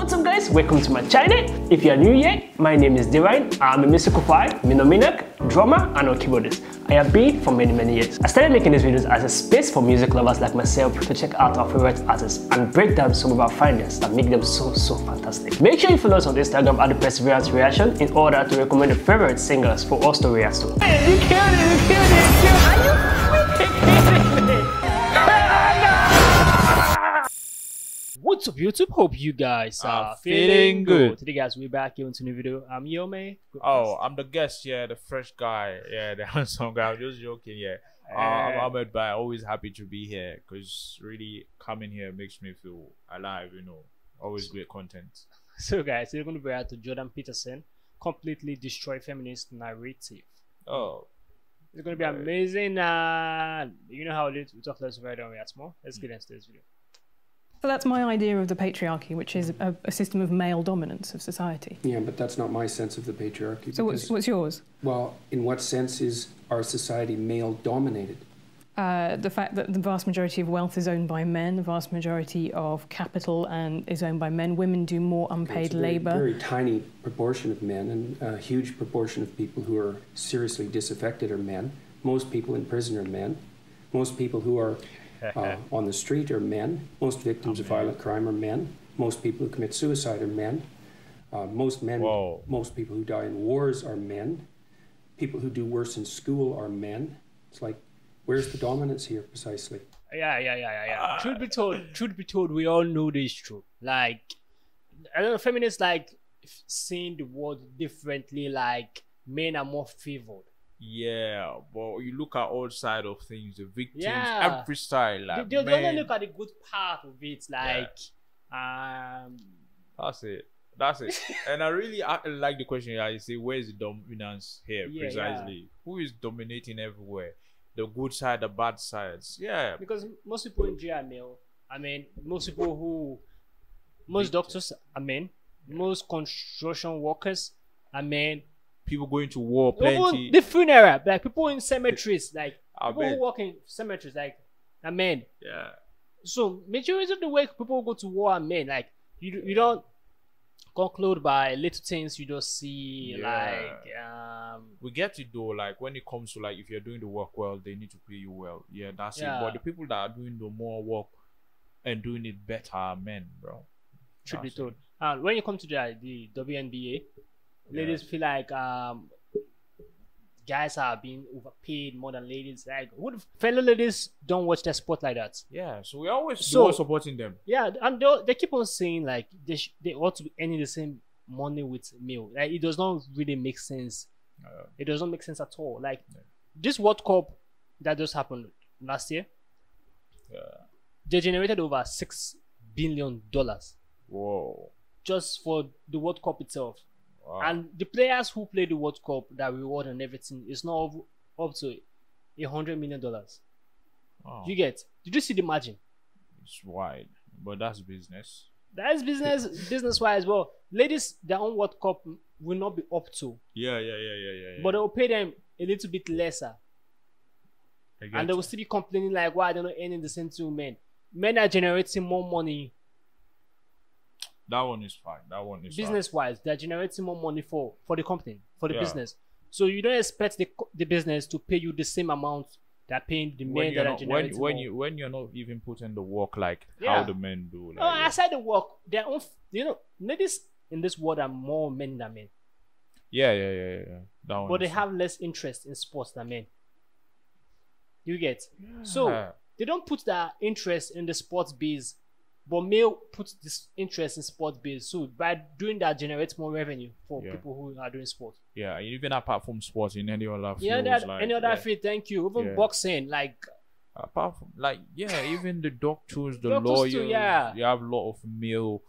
What's up guys, welcome to my channel. If you are new here, my name is Divine. I'm a choir, minominak, drummer and a keyboardist. I have been for many many years. I started making these videos as a space for music lovers like myself to check out our favorite artists and break down some of our findings that make them so so fantastic. Make sure you follow us on Instagram at the Perseverance Reaction in order to recommend your favorite singers for us to react to. Hey, you killed it, you killed it, you killed it. What's up YouTube? Hope you guys are feeling good. Today guys, we're back here into a new video. I'm Yome. Oh, I'm the guest, yeah, the fresh guy, yeah, the handsome guy. I'm just joking, yeah. Uh, I'm. Ahmed Bai. Always happy to be here because really coming here makes me feel alive, you know. Always great content. So guys, we're going to be out to Jordan Peterson, completely destroy feminist narrative. Oh, It's going to be amazing. Uh, you know how it is. We talk less about it and react more. Let's get into this video. So that's my idea of the patriarchy, which is a, a system of male dominance of society. Yeah, but that's not my sense of the patriarchy. So what's, because- what's yours? well, in what sense is our society male dominated? Uh, the fact that the vast majority of wealth is owned by men, the vast majority of capital and is owned by men. Women do more unpaid very, labour. Very tiny proportion of men, and a huge proportion of people who are seriously disaffected are men. Most people in prison are men. Most people who are uh, on the street are men. Most victims of violent crime are men. Most people who commit suicide are men. Uh, most men, Whoa. most people who die in wars are men. People who do worse in school are men. It's like, where's the dominance here precisely? Yeah, yeah, yeah, yeah, yeah. truth be told, truth be told, we all know this is true. Like, I don't know, feminists like seeing the world differently. Like, men are more favored. Yeah. But you look at all side of things, the victims, Yeah. every side, They, like they, they only look at the good part of it. Like, um, That's it. That's it. and I really I like the question. I say, where's the dominance here Yeah, precisely? Who is dominating everywhere? The good side, the bad sides. Yeah. because most people in male. I mean, most people who, most doctors are men. Most construction workers are men. People going to war, Even plenty. the funeral, like people in cemeteries, like I people bet. who work in cemeteries, like are men. Yeah. So majority of the way people go to war are men. Like you, you don't conclude by little things you just see Yeah. like um We get it though, like when it comes to like if you're doing the work well, they need to pay you well. Yeah, that's Yeah. it. But the people that are doing the more work and doing it better are men, bro. should be told. And when you come to the the WNBA, ladies feel like um guys are being overpaid more than ladies. Like what if fellow ladies don't watch their sport like that? Yeah, so we're always So- so, supporting them. Yeah, and they, they keep on saying like they sh- they ought to be earning the same money with male. Like it does not really make sense. Uh, It does not make sense at all. Like Yeah. this World Cup that just happened last year, yeah. they generated over six billion dollars Whoa. just for the World Cup itself. Wow. And the players who play the World Cup, that reward and everything, is now up, up to a hundred million dollars. Oh, You get? Did you see the margin? it's wide, but that's business. That is business, business wise. Well, ladies, their own World Cup will not be up to, Yeah, yeah, yeah, yeah, yeah. yeah. but they will pay them a little bit lesser. And they will still be complaining like why they're not earning the same two men. Men are generating more money that one is fine. That one is business wise. They're generating more money for for the company for the Yeah. business. So you don't expect the co- the business to pay you the same amount they're paying the when men you're that are not, when, generating when more. you when you're not even putting the work like Yeah. how the men do. Like, oh, yeah. aside the work, their own f- you know ladies in this world are more men than men, yeah, yeah, yeah, yeah, yeah. That one. but they is have less interest in sports than men. You get so Yeah. they don't put their interest in the sports biz, but male puts this interest in sports biz. So by doing that, generates more revenue for Yeah. people who are doing sports. yeah, even apart from sports in any other fields, Yeah, that like, any other yeah. field, thank you. Even Yeah. boxing, like apart from like yeah even the doctors the Doctors lawyers too, yeah. you have a lot of male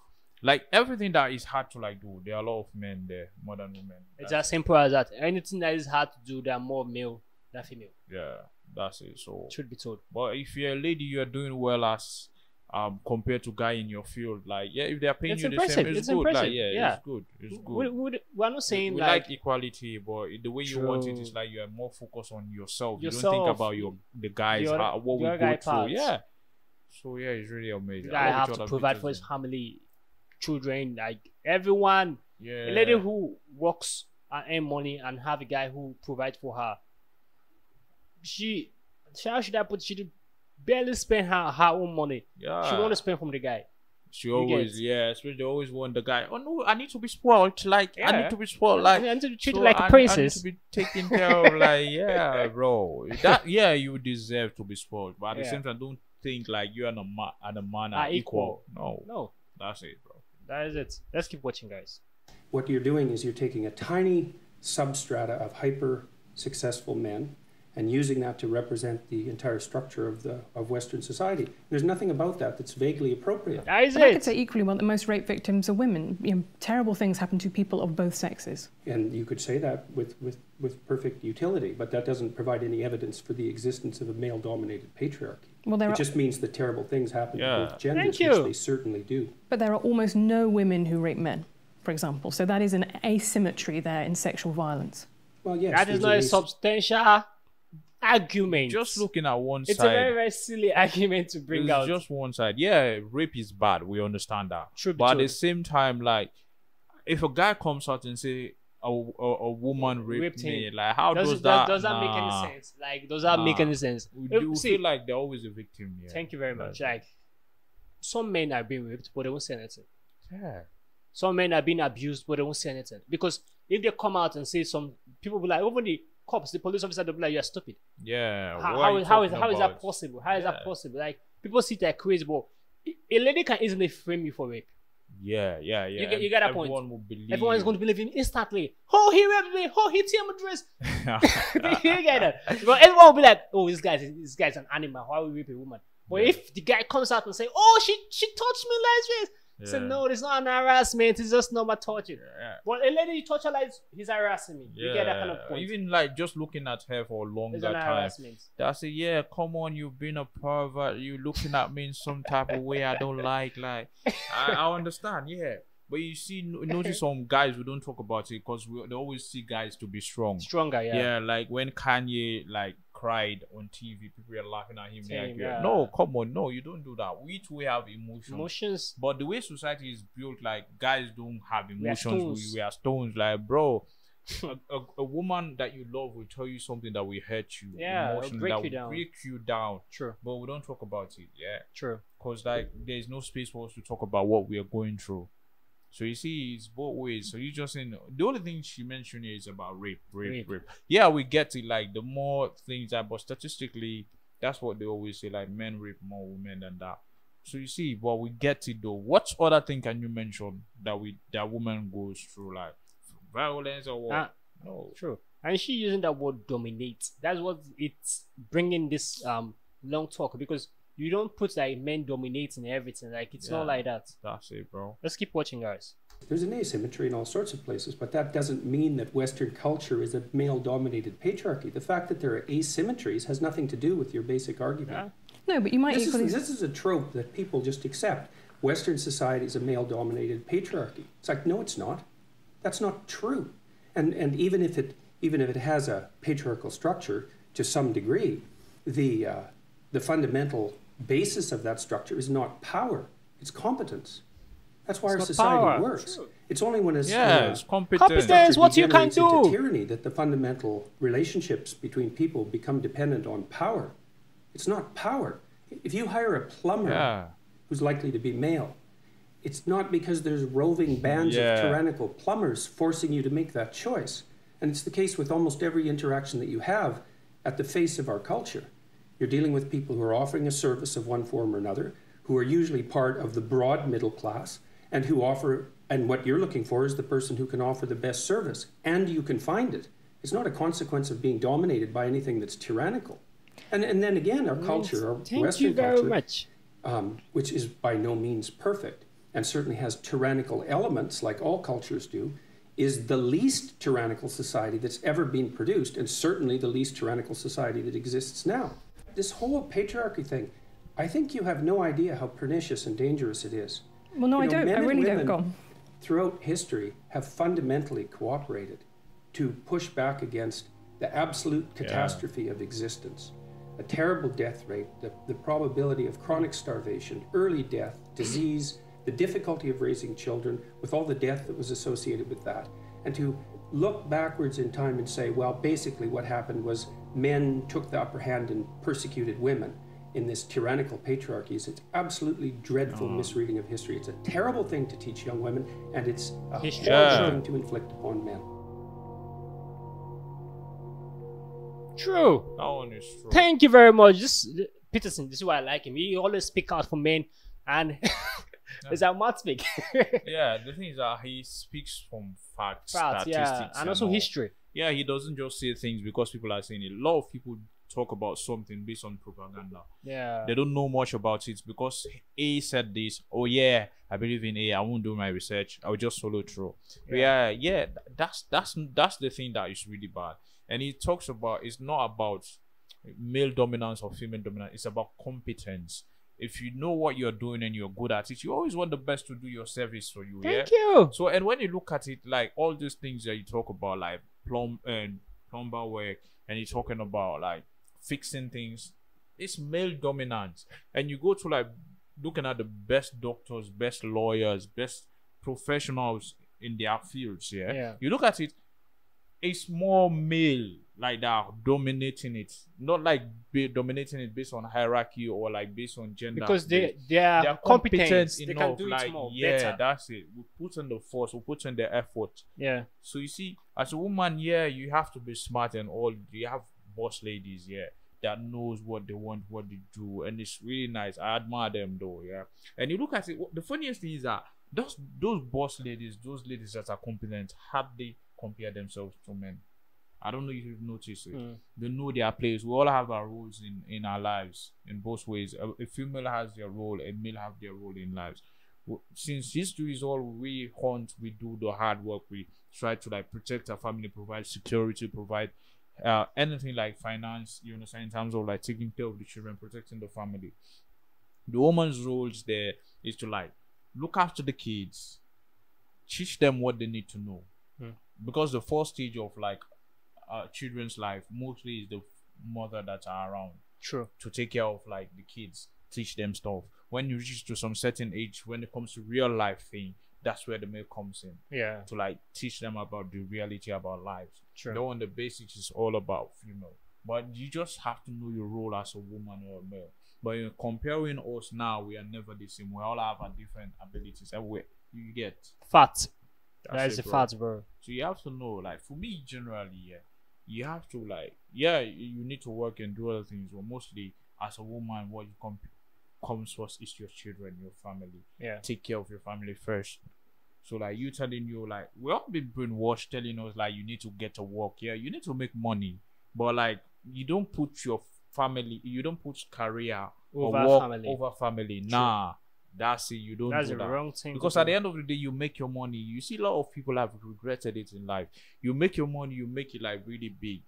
like everything that is hard to like do there are a lot of men there more than women it's as simple as that. Anything that is hard to do, there are more male than female. yeah that's it so Should be told. but if you're a lady you're doing well as um compared to guy in your field like yeah if they're paying It's you the same it's, it's good impressive, like yeah, yeah. it's good it's good We, we, we're not saying we like, like equality but the way you want it is like you're more focused on yourself, you don't think about your the guys other- how, what we go through part. yeah so yeah it's really amazing I have to provide for his family. children, like everyone. Yeah. A lady who works and earn money and have a guy who provides for her. She, she how should I put? She barely spend her her own money. yeah. She want to spend from the guy. She You always, get- yeah, especially they always want the guy. Oh no, I need to be spoiled. Like I need to be spoiled. Like and to be treated so like I- a I need princess. to be taken care of. Like yeah, bro. That yeah, you deserve to be spoiled. But at the same time, don't think like you and a man and a man Are are equal. No, no, that's it, bro. that is it. Let's keep watching, guys. What you're doing is you're taking a tiny substrata of hyper successful men and using that to represent the entire structure of the of Western society. There's nothing about that that's vaguely appropriate. That is I could say equally well that most rape victims are women. You know, terrible things happen to people of both sexes. And you could say that with, with, with perfect utility, but that doesn't provide any evidence for the existence of a male dominated patriarchy. Well, there It are, just means that terrible things happen Yeah. to both genders, Thank which they certainly do. but there are almost no women who rape men, for example. So that is an asymmetry there in sexual violence. Well, yes. that is there's not a substantial argument. Just looking at one It's side. It's a very very silly argument to bring it's out. just one side. Yeah, rape is bad. We understand that. True but at the same time, like, if a guy comes out and say a, a, a woman raped, Raped me, him. like, how does, does, that? does, does that make any sense? Like, does that make any sense? We do see, feel like they're always a victim. Yeah. thank you very much. That's- Like, some men are being raped, but they won't say anything. Yeah. Some men are being abused, but they won't say anything. Because if they come out and say some, people will be like, even the cops, the police officer, they'll be like, you're stupid. Yeah. How, how you how is how is that possible? How is that possible? Like people see that crazy, but a lady can easily frame you for rape. Yeah, yeah, yeah. get- you get that point. Everyone will believe. Everyone is going to believe him instantly. Oh, he raped me. Oh, he tear my dress. you get it? But everyone will be like, oh, this guy's this guy's an animal. Why would we rape a woman? But Yeah. if the guy comes out and say, oh, she she touched me like this, Yeah. no, it's not an harassment. It's just normal torture. Yeah. But a lady you touch her like he's harassing me. Yeah. You get that kind of point. Even like just looking at her for a it's longer an time. harassment. I say, yeah, come on, you've been a pervert. You looking at me in some type of way I don't like. Like, I, I understand, yeah. But you see, notice some guys we don't talk about it because we they always see guys to be strong. Stronger, yeah. Yeah. like when Kanye like cried on TV, people were laughing at him. Like, yeah. no, come on, no, you don't do that. We too have emotions. Emotions. But the way society is built, like guys don't have are emotions. stones. We, we are stones. Like, bro, a, a, a woman that you love will tell you something that will hurt you. Yeah, it'll emotionally, break that you will down. break you down. True. But we don't talk about it. Yeah, True. because like there's no space for us to talk about what we are going through. So you see, it's both ways. So you just saying the only thing she mentioned here is about rape, rape, Rape. rape. Yeah, we get it. Like the more things that, but statistically, that's what they always say. Like men rape more women than that. So you see, but we get it though. What other thing can you mention that we that woman goes through, like violence or what? Ah, no. True. And she using that word dominate. That's what it's bringing this um long talk because you don't put like men dominating everything. Like it's Yeah. not like that. That's it, bro. Let's keep watching, guys. There's an asymmetry in all sorts of places, but that doesn't mean that Western culture is a male dominated patriarchy. The fact that there are asymmetries has nothing to do with your basic argument. No, but you might This equally. is, this is a trope that people just accept. Western society is a male dominated patriarchy. It's like, no, it's not. That's not true. And, and even, if it, even if it has a patriarchal structure to some degree, the, uh, the fundamental basis of that structure is not power, it's competence. That's why It's our society power. works. True. It's only when it's Yeah, when a it's competence. Competence. structure what you can degenerates into do. tyranny that the fundamental relationships between people become dependent on power. It's not power. If you hire a plumber Yeah. who's likely to be male, it's not because there's roving bands Yeah. of tyrannical plumbers forcing you to make that choice. And it's the case with almost every interaction that you have at the face of our culture. You're dealing with people who are offering a service of one form or another, who are usually part of the broad middle class, and who offer, and what you're looking for is the person who can offer the best service, and you can find it. It's not a consequence of being dominated by anything that's tyrannical. And, and then again, our culture, our Thank Western culture, much. um, which is by no means perfect and certainly has tyrannical elements like all cultures do, is the least tyrannical society that's ever been produced and certainly the least tyrannical society that exists now. This whole patriarchy thing, I think you have no idea how pernicious and dangerous it is. Well, no, You I don't. men I and really don't. women Go on. Throughout history, have fundamentally cooperated to push back against the absolute catastrophe of existence. A terrible death rate, the, the probability of chronic starvation, early death, disease, the difficulty of raising children, with all the death that was associated with that, and to look backwards in time and say, well, basically what happened was men took the upper hand and persecuted women in this tyrannical patriarchy is it's absolutely dreadful oh. misreading of history. It's a terrible thing to teach young women, and it's a horrible thing to inflict upon men. True. That one is true. Thank you very much. This Peterson, this is why I like him. He always speak out for men, and yeah. is that mouth speak? yeah, the thing is that he speaks from facts, facts yeah, and, and also all. history. Yeah, he doesn't just say things because people are saying it. A lot of people talk about something based on propaganda. Yeah. They don't know much about it because A said this. Oh yeah, I believe in A. I won't do my research. I'll just follow through. Yeah, yeah. yeah that's that's that's the thing that is really bad. And he talks about it's not about male dominance or female dominance. It's about competence. If you know what you're doing and you're good at it, you always want the best to do your service for you. Thank yeah? you. So and when you look at it, like all these things that you talk about, like plumb and uh, plumber work, and you're talking about like fixing things. It's male dominance. And you go to like looking at the best doctors, best lawyers, best professionals in their fields, yeah. yeah. You look at it, it's more male like that dominating it. Not like be dominating it based on hierarchy or like based on gender because they they are, they are competent, competent. They can do like, it more yeah better. that's it. We put in the force we put in the effort. Yeah. So you see as a woman yeah you have to be smart and all. You have boss ladies yeah that knows what they want, what they do, and it's really nice. I admire them though, yeah. And you look at it, the funniest thing is that those those boss ladies, those ladies that are competent, hardly compare themselves to men. I don't know if you've noticed it. Mm. They know their place. We all have our roles in in our lives in both ways. A, a female has their role, a male have their role in lives. Since history is all we hunt, we do the hard work. We try to like protect our family, provide security, provide uh, anything like finance, you understand, in terms of like taking care of the children, protecting the family. The woman's roles there is to like look after the kids, teach them what they need to know. Because the first stage of like uh, children's life mostly is the mother that are around. True. To take care of like the kids, teach them stuff. When you reach to some certain age, when it comes to real life thing, that's where the male comes in. Yeah. To like teach them about the reality about life True. The one the basics is all about female. But you just have to know your role as a woman or a male. But in comparing us now, we are never the same. We all have our different abilities. And we you get fat. That's that is a fat, bro. So you have to know, like for me generally, yeah, you have to like, yeah, you need to work and do other things, but mostly as a woman, what you come comes first is your children, your family. Yeah. Take care of your family first. So like you telling you like we all been brainwashed telling us like you need to get to work. Yeah, you need to make money. But like you don't put your family you don't put career over or work family. over family. True. Nah. That's it. You don't That's do the that. wrong thing. Because at the end of the day, you make your money. You see a lot of people have regretted it in life. You make your money, you make it like really big.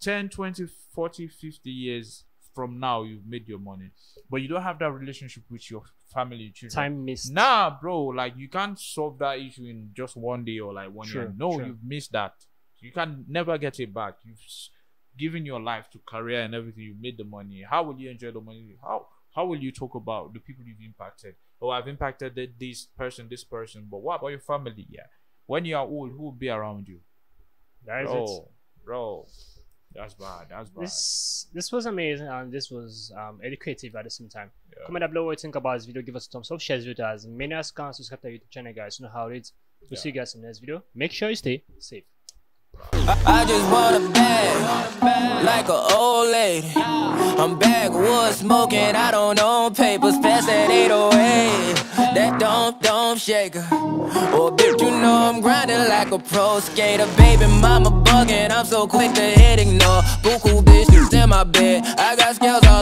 10, 20, 40, 50 years from now you've made your money but you don't have that relationship with your family children time missed nah bro like you can't solve that issue in just one day or like one year no you've missed that you can never get it back you've given your life to career and everything you made the money how will you enjoy the money how how will you talk about the people you've impacted oh i've impacted this person this person but what about your family yeah when you are old who will be around you that is bro, it bro that's bad. That's bad. This this was amazing and this was um, educative at the same time. Yeah. Comment down below what you think about this video. Give us a thumbs up, share this video as many as can. Subscribe to our YouTube channel, guys. You know how it is. We'll yeah. see you guys in the next video. Make sure you stay safe. I just want a bag, like an old lady. I'm backwoods smoking, I don't own papers, pass that 808. That don't, don't shake her. Oh, bitch, you know I'm grinding like a pro skater. Baby mama bugging, I'm so quick to hit ignore. Buku bitches in my bed, I got scales all